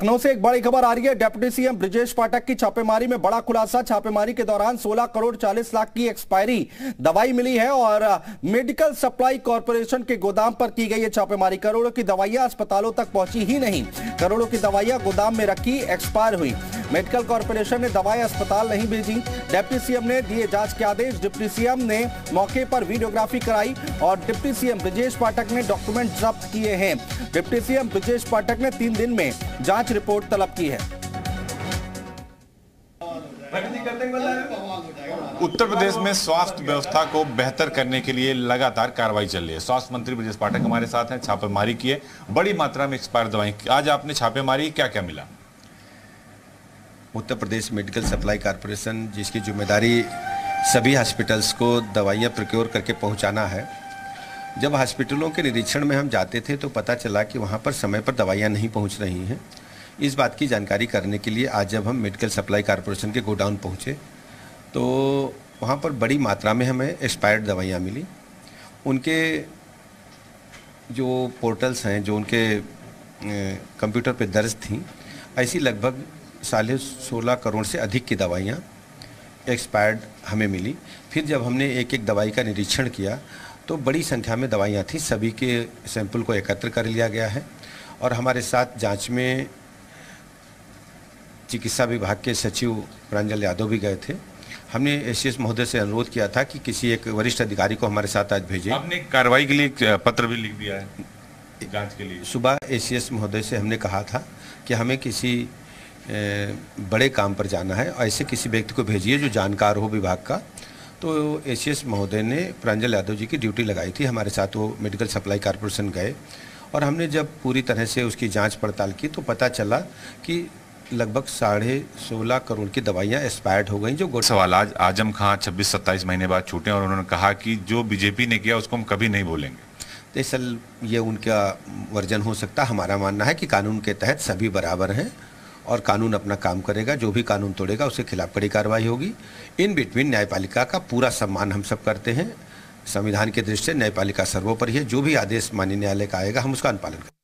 लखनऊ से एक बड़ी खबर आ रही है। डेप्यूटी सीएम ब्रिजेश पाठक की छापेमारी में बड़ा खुलासा। छापेमारी के दौरान 16 करोड़ 40 लाख की एक्सपायरी दवाई मिली है और मेडिकल सप्लाई कॉरपोरेशन के गोदाम पर की गई है छापेमारी। करोड़ों की दवाइयाँ अस्पतालों तक पहुँची ही नहीं। करोड़ों की दवाइयाँ गोदाम में रखी, एक्सपायर हुई। मेडिकल कॉरपोरेशन ने दवाएँ अस्पताल नहीं भेजी। डिप्टी सीएम ने दिए जाँच के आदेश। डिप्टी सीएम ने मौके पर वीडियोग्राफी कराई और डिप्टी सीएम ब्रिजेश पाठक ने डॉक्यूमेंट जब्त किए हैं। डिप्टी सीएम ब्रिजेश पाठक ने तीन दिन में जाँच रिपोर्ट तलब की है। उत्तर प्रदेश में स्वास्थ्य व्यवस्था को बेहतर करने के लिए लगातार कार्रवाई चल रही है। स्वास्थ्य मंत्री ब्रजेश पाठक हमारे साथ हैं, छापेमारी की है। बड़ी मात्रा में एक्सपायर दवाई आज आपने छापेमारी क्या क्या मिला? Uttar Pradesh medical supply corporation, जिसकी ज़िम्मेदारी सभी हॉस्पिटल्स को दवाइयाँ प्रोक्योर करके पहुँचाना है। जब हॉस्पिटलों के निरीक्षण में हम जाते थे तो पता चला कि वहाँ पर समय पर दवाइयाँ नहीं पहुँच रही हैं। इस बात की जानकारी करने के लिए आज जब हम मेडिकल सप्लाई कॉरपोरेशन के गोडाउन पहुँचे तो वहाँ पर बड़ी मात्रा में हमें एक्सपायर्ड दवाइयाँ मिली। उनके जो पोर्टल्स हैं, जो उनके कंप्यूटर पे दर्ज थी, ऐसी लगभग साढ़े सोलह करोड़ से अधिक की दवाइयाँ एक्सपायर्ड हमें मिली। फिर जब हमने एक एक दवाई का निरीक्षण किया तो बड़ी संख्या में दवाइयाँ थी। सभी के सैंपल को एकत्र कर लिया गया है और हमारे साथ जाँच में चिकित्सा विभाग के सचिव प्रांजल यादव भी गए थे। हमने एस महोदय से अनुरोध किया था कि किसी एक वरिष्ठ अधिकारी को हमारे साथ आज भेजें। आपने कार्रवाई के लिए पत्र भी लिख दिया है? जाँच के लिए। सुबह एसीएस महोदय से हमने कहा था कि हमें किसी बड़े काम पर जाना है। ऐसे किसी व्यक्ति को भेजिए जो जानकार हो विभाग का। तो एसीएस महोदय ने प्रांजल यादव जी की ड्यूटी लगाई थी। हमारे साथ वो मेडिकल सप्लाई कॉरपोरेशन गए और हमने जब पूरी तरह से उसकी जाँच पड़ताल की तो पता चला कि लगभग साढ़े सोलह करोड़ की दवाइयाँ एक्सपायर्ड हो गई जो सवाल आज आज़म खां छब्बीस सत्ताईस महीने बाद छूटे और उन्होंने कहा कि जो बीजेपी ने किया उसको हम कभी नहीं बोलेंगे दरअसल ये उनका वर्जन हो सकता। हमारा मानना है कि कानून के तहत सभी बराबर हैं। और कानून अपना काम करेगा, जो भी कानून तोड़ेगा, उसके खिलाफ कड़ी कार्रवाई होगी। इन बिटवीन न्यायपालिका का पूरा सम्मान हम सब करते हैं। संविधान के दृष्टि से न्यायपालिका सर्वोपरि है। जो भी आदेश माननीय न्यायालय का आएगा, हम उसका अनुपालन करेंगे।